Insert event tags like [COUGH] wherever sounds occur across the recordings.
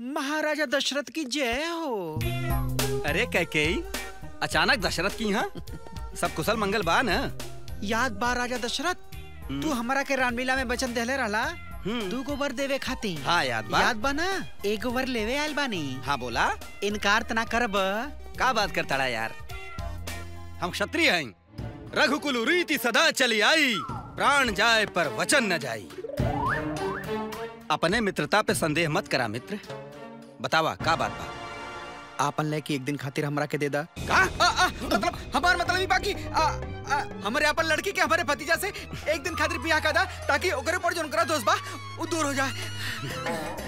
महाराजा दशरथ की जय हो। अरे कैकेयी अचानक दशरथ की यहाँ सब कुशल मंगल बा न याद बा राजा दशरथ तू हमारा के रामलीला में वचन देले रहला। हम्म। दू गो वर देवे खाती। हाँ याद बा याद बा ना? एक वर लेवे आयल बानी। हाँ बोला। इनकार तना करब। का बात करता रहा यार? हम क्षत्रिय हैं। रघुकुल रीति सदा चली आई। प्राण जाए पर वचन न जाई। अपने मित्रता पे संदेह मत करा मित्र। बतावा का बात बा आपन लेके एक दिन खातिर हमरा के दे दा का आ, आ, मतलब हमार मतलब ही बाकी आ, आ, हमारे अपन लड़की के हमारे भतीजा से एक दिन खातिर बियाह का दा ताकि ओकरे पर जोन करा दोस्त बा वो दूर हो जाए।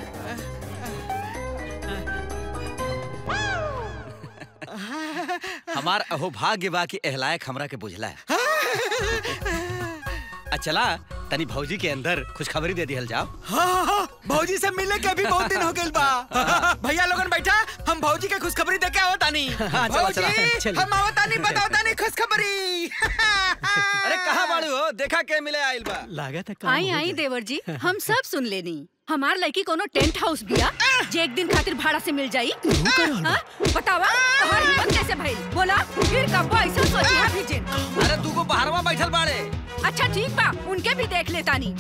हमार अहो भाग्य बा कि एहलायक हमरा के बुझला है। [LAUGHS] आ चला तनी भौजी के अंदर खुशखबरी दे दिहल जाओ। हाँ हाँ भौजी से मिले के अभी बहुत दिन हो गए बा। भैया लोगन बैठा हम भौजी के खुशखबरी दे के आवत तानी। हाँ, चला, चला, भौजी, हम आवत तानी बताओ तानी खुशखबरी। अरे कहाँ बाड़ू हो? देखा के मिले आइल बा। लागत है आई आई देवर जी हम सब सुन लेनी। हमार लड़की कोनो टेंट हाउस बिया जे एक दिन खातिर भाड़ा से मिल जाई। हाँ? बतावा तोहर हिम्मत कैसे भइल। बोला फिर कब ऐसा सोचिया भी जिन। अरे तू को बाहरवा बैठल बाड़े। अच्छा ठीक बा उनके भी देख लेतानी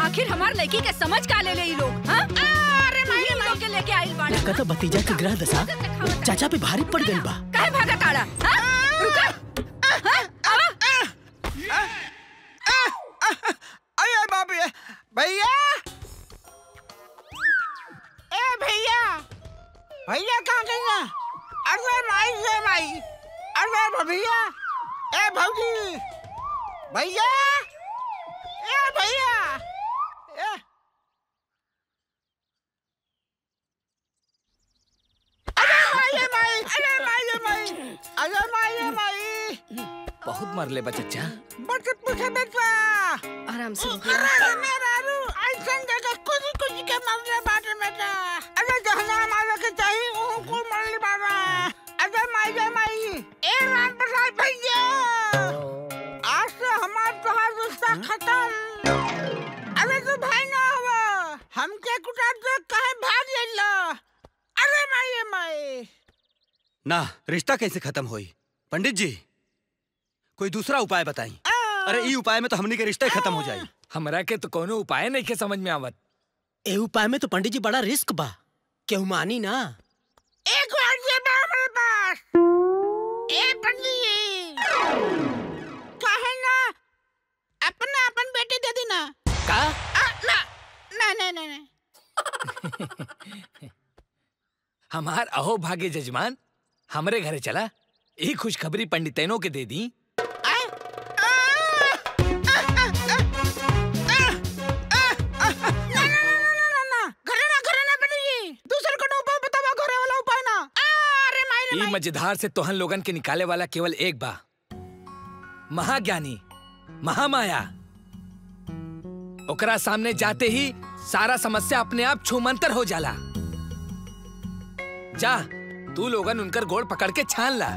आखिर हमार लड़की के समझ का ले ले ई लोग हाँ? अरे के लेके आइल बाड़ा। तो भतीजा के ग्रह दशा। चाचा पे भारी पड़ गई बा। काहे भागा ताड़ा हाँ? रुका। हाँ? अरे भैया। ए भैया। भैया कहाँ गई अरे माई से माई अरे भैया। ए भौजी। भैया। बहुत मरले बा चचा बट पूछे बेटा। आराम से अरे मेरा रू ऐसन जगह कुछ कुछ के मरले बाटे बेटा अरे जहना मारे के चाहिए मरले बाबा अरे माई जे माई ए राम प्रसाद भैया। आज से हमार तोहार रिश्ता खत्म। अरे तू भाई ना हो हम के कुटार कहे भाग गइल अरे माई माई ना रिश्ता कैसे खत्म हुई? पंडित जी। कोई दूसरा उपाय बताई अरे ई उपाय में तो हमनी के रिश्ते खत्म हो जाई हमरा के तो कोनो उपाय नहीं के समझ में आवत। ए उपाय में तो पंडित जी बड़ा रिस्क बा। केहू मानी ना? एक बा हमारे पास ए पंडित। कहे ना अपना अपन बेटी दे देना का? आ, ना ना ना ना ना। [LAUGHS] हमार अहो भाग्य जजमान हमरे घरे चला। ई खुशखबरी पंडितैनों के दे दी। ई मज़ेदार से तोहन लोगन के निकाले वाला केवल एक बा। महाज्ञानी महामाया। ओकरा सामने जाते ही सारा समस्या अपने आप छुमंतर हो जाला। जा तू लोगन उनकर गोड़ पकड़ के छान ला।